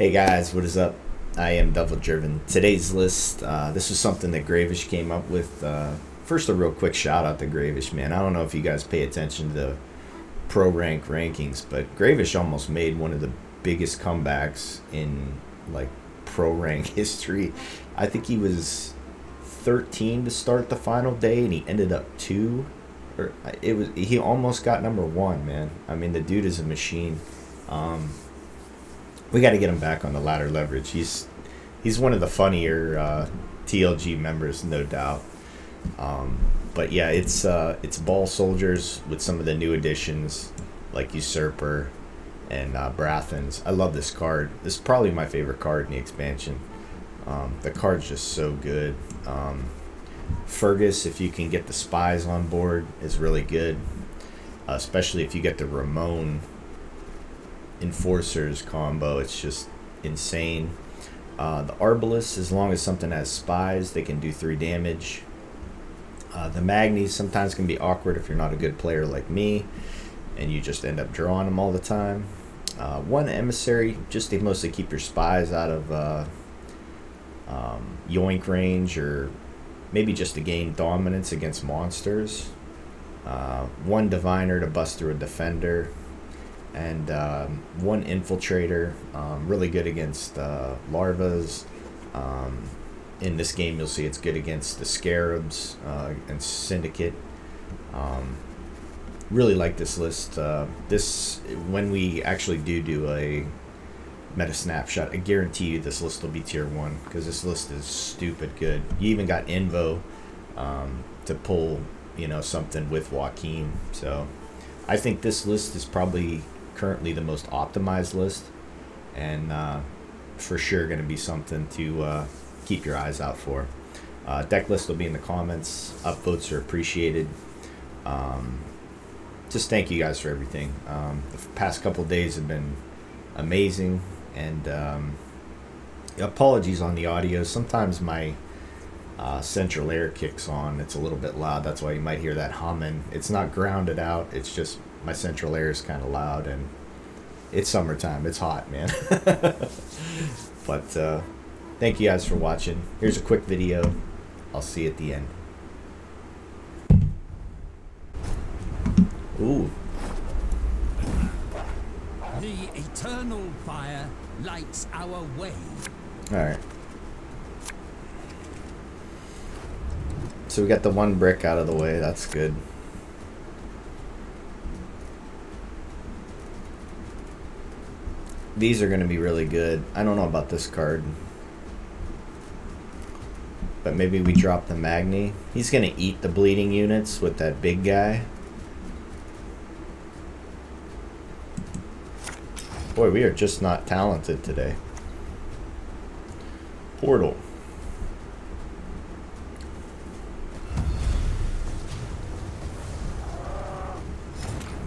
Hey guys, what is up? I am Devil Driven. Today's list, uh, this is something that Gravish came up with. Uh, first, a real quick shout out to Gravish, man. I don't know if you guys pay attention to the pro rank rankings, but Gravish almost made one of the biggest comebacks in like pro rank history. I think he was 13 to start the final day, and he ended up two. Or it was he almost got number one, man. I mean, the dude is a machine. Um, we got to get him back on the ladder leverage. He's he's one of the funnier uh, TLG members, no doubt. Um, but yeah, it's uh, it's ball soldiers with some of the new additions like usurper and uh, Braathens. I love this card. This is probably my favorite card in the expansion. Um, the card's just so good. Um, Fergus, if you can get the spies on board, is really good. Uh, especially if you get the Ramon enforcers combo, it's just insane. Uh, the Arbalest, as long as something has spies, they can do three damage. Uh, the Magnes sometimes can be awkward if you're not a good player like me, and you just end up drawing them all the time. Uh, one emissary, just to mostly keep your spies out of uh, um, yoink range, or maybe just to gain dominance against monsters. Uh, one diviner to bust through a defender and um, one infiltrator, um, really good against uh, larvas. Um, in this game, you'll see it's good against the scarabs uh, and syndicate. Um, really like this list. Uh, this when we actually do do a meta snapshot, I guarantee you this list will be tier one because this list is stupid good. You even got Invo um, to pull, you know, something with Joaquin. So I think this list is probably currently the most optimized list, and uh, for sure going to be something to uh, keep your eyes out for. Uh, deck list will be in the comments. Upvotes are appreciated. Um, just thank you guys for everything. Um, the past couple days have been amazing, and um, apologies on the audio. Sometimes my uh, central air kicks on. It's a little bit loud. That's why you might hear that humming. It's not grounded out. It's just my central air is kind of loud and it's summertime. It's hot, man. but uh, thank you guys for watching. Here's a quick video. I'll see you at the end. Ooh. The eternal fire lights our way. All right. So we got the one brick out of the way. That's good. These are going to be really good. I don't know about this card. But maybe we drop the Magne. He's going to eat the bleeding units with that big guy. Boy, we are just not talented today. Portal.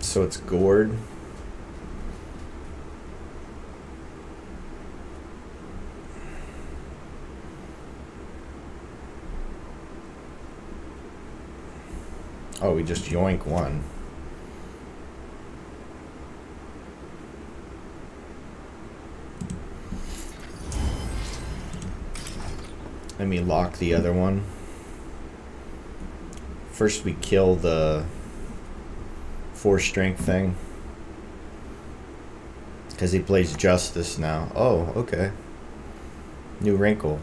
So it's gourd. Oh, we just yoink one. Let me lock the other one. First we kill the four strength thing. Because he plays justice now. Oh, okay. New wrinkle.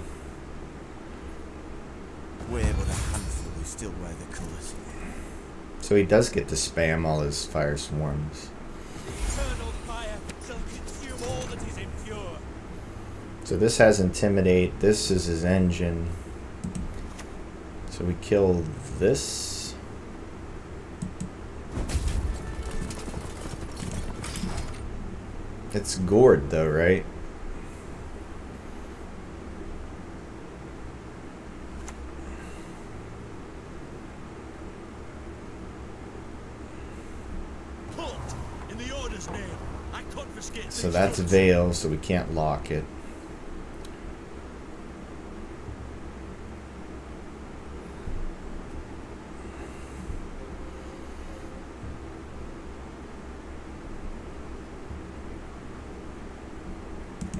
So he does get to spam all his fire swarms. Fire shall consume all that is impure. So this has intimidate. This is his engine. So we kill this. It's gourd though, right? Halt! In the Order's name, I confiscate So these that's veil, so we can't lock it.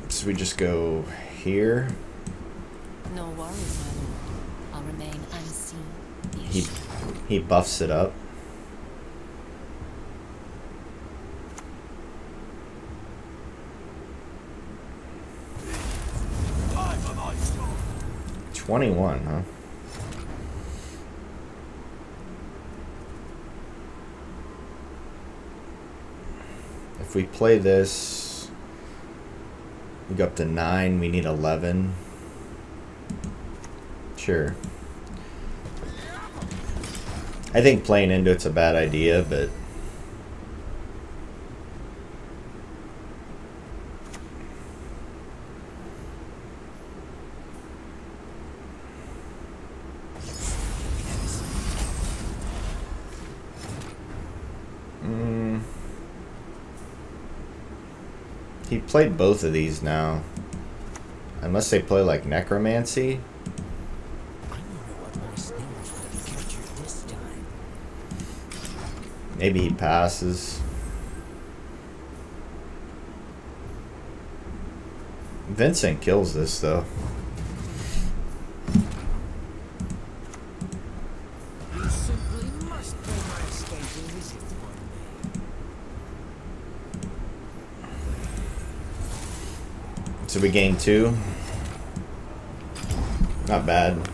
So we just go here. No worries, my lord. I'll remain unseen. He he buffs it up. Die for my sword. 21, huh? If we play this, we go up to 9, we need 11. Sure. I think playing into it's a bad idea, but He played both of these now. Unless they play like necromancy. Maybe he passes. Vincent kills this though. You simply must play my escaping visit one day. So we gain two. Not bad.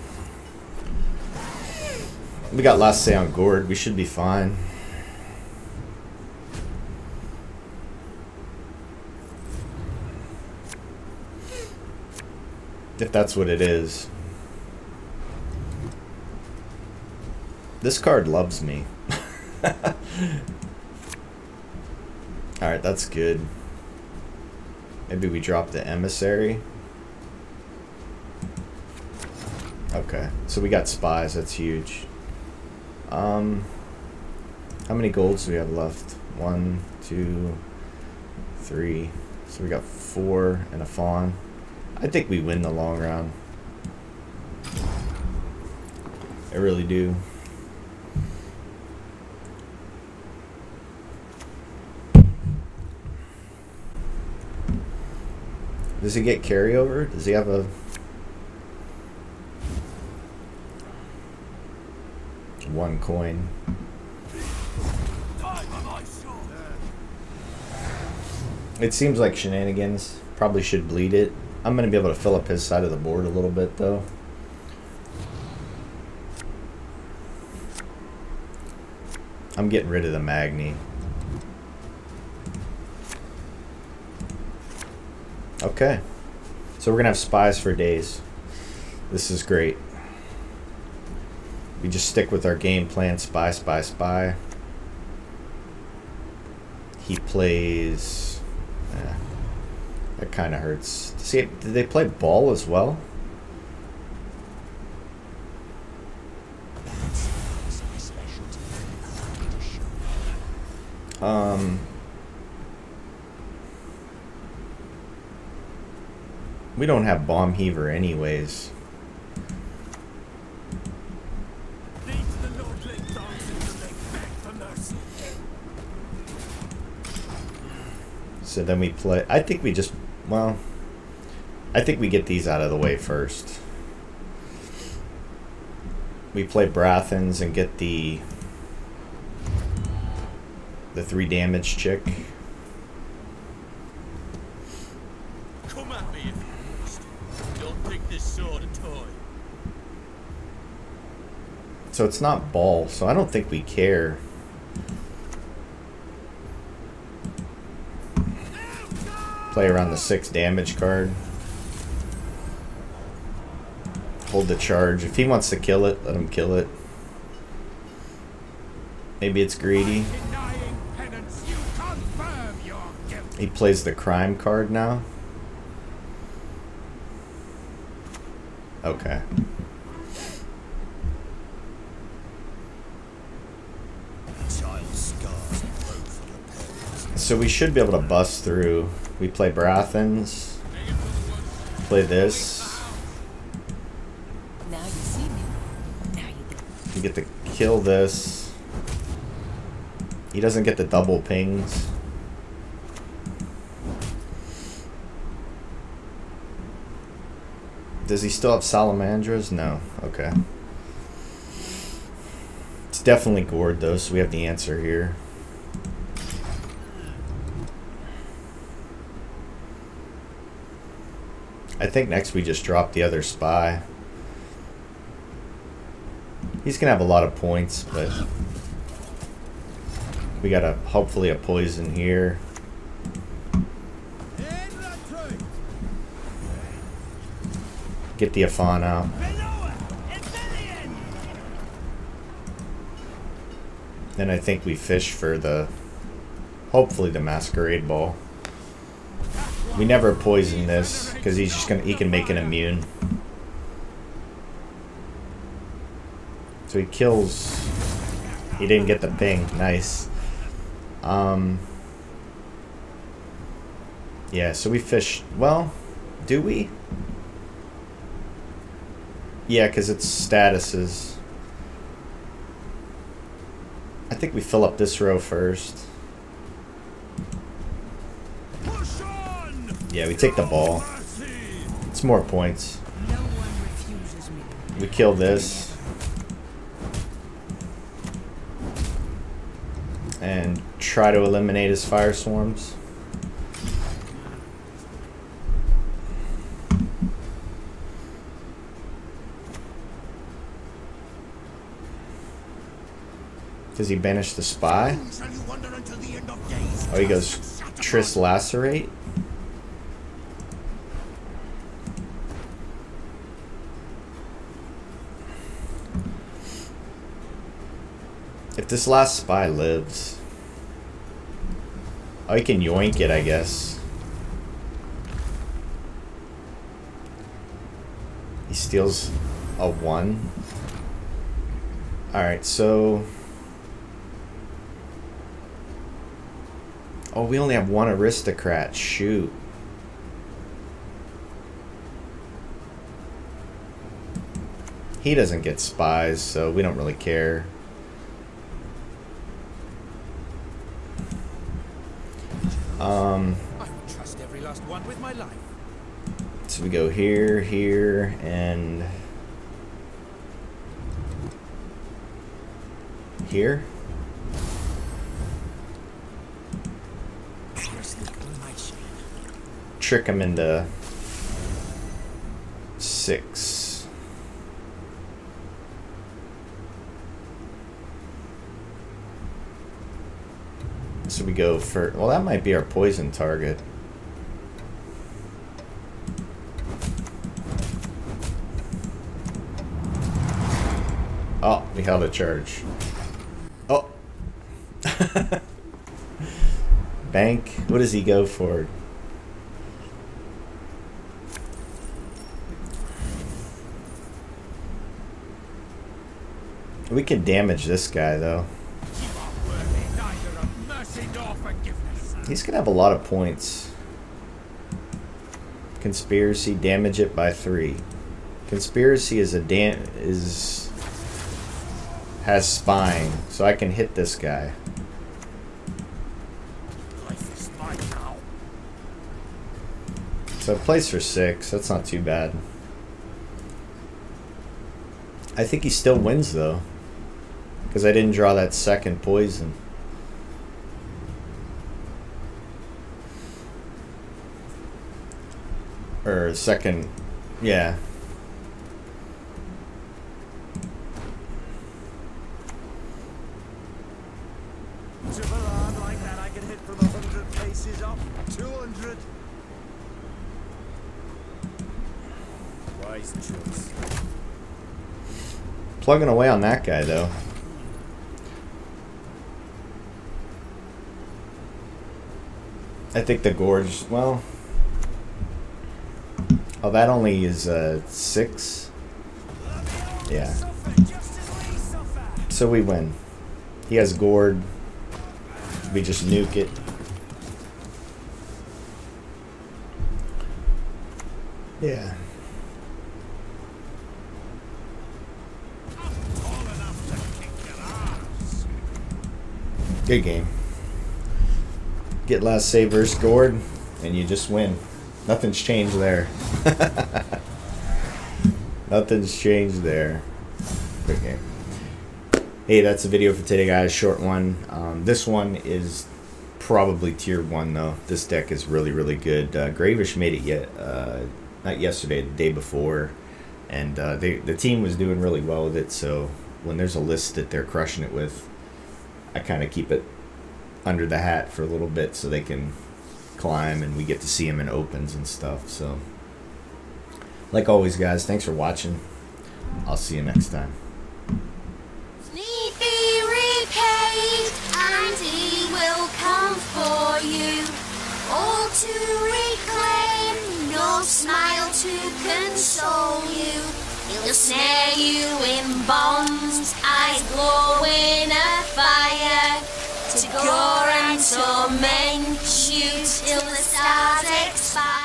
We got last say on Gord. We should be fine. If that's what it is. This card loves me. Alright, that's good. Maybe we drop the emissary. Okay, so we got spies. That's huge. Um, how many golds do we have left? One, two, three. So we got four and a fawn. I think we win the long round. I really do. Does he get carryover? Does he have a one coin? It seems like shenanigans. Probably should bleed it. I'm gonna be able to fill up his side of the board a little bit though. I'm getting rid of the Magne. Okay. So we're gonna have spies for days. This is great. We just stick with our game plan spy, spy, spy. He plays. eh, that kind of hurts. See, did they play ball as well? That's my specialty. Allow me to show you. Um. We don't have bomb heaver anyways. So then we play. I think we just. Well. I think we get these out of the way first. We play Braathens and get the. The three damage chick. So it's not ball, so I don't think we care. Play around the six damage card. Hold the charge. If he wants to kill it, let him kill it. Maybe it's greedy. Penance, you your. He plays the crime card now. Okay. Child's scars grow from the past. So we should be able to bust through. We play Braathens. Play this. Now you see me. Now you do. You get to kill this. He doesn't get the double pings. Does he still have salamandras? No. Okay. It's definitely gourd though, so we have the answer here. I think next we just drop the other spy. He's gonna have a lot of points, but we got a hopefully a poison here. Get the Affan out. Then I think we fish for the hopefully the masquerade ball. We never poison this because he's just gonna he can make it immune. So he kills. He didn't get the ping. Nice. Um. Yeah. So we fish. Well, do we? Yeah, because it's statuses. I think we fill up this row first. Yeah, we take the ball. It's more points. We kill this. And try to eliminate his fire swarms. Does he banish the spy? Oh, he goes Triss Lacerate? If this last spy lives... Oh, he can yoink it, I guess. He steals a 1. Alright, so... Oh, we only have one aristocrat. Shoot. He doesn't get spies, so we don't really care. Um, I trust every last one with my life. so we go here, here, and here. Seriously, all my shame. Trick him into six. So we go for well, that might be our poison target. Oh, we held a charge. Oh. Bank. What does he go for? We can damage this guy though. He's gonna have a lot of points. Conspiracy, damage it by three. Conspiracy is a dam is has spine, so I can hit this guy. So plays for six. That's not too bad. I think he still wins though, because I didn't draw that second poison. Or second, yeah. Plugging away on that guy though. I think the gorge. Well, oh, that only is uh, six. Yeah. So we win. He has gourd. We just nuke it. Yeah. Good game. Get last save versus gourd, and you just win. Nothing's changed there. Nothing's changed there. Quick game. Hey, that's the video for today, guys. Short one. Um, this one is probably tier one though. This deck is really, really good. Uh, Gravish made it yet, uh, not yesterday, the day before, and uh, they, the team was doing really well with it. So when there's a list that they're crushing it with, I kind of keep it under the hat for a little bit so they can climb and we get to see them in opens and stuff. So, like always, guys, thanks for watching. I'll see you next time. Be repaid, and he will come for you. All to reclaim, smile to console you. He'll snare you in bonds, eyes a fire. Gore and torment you till the stars expire.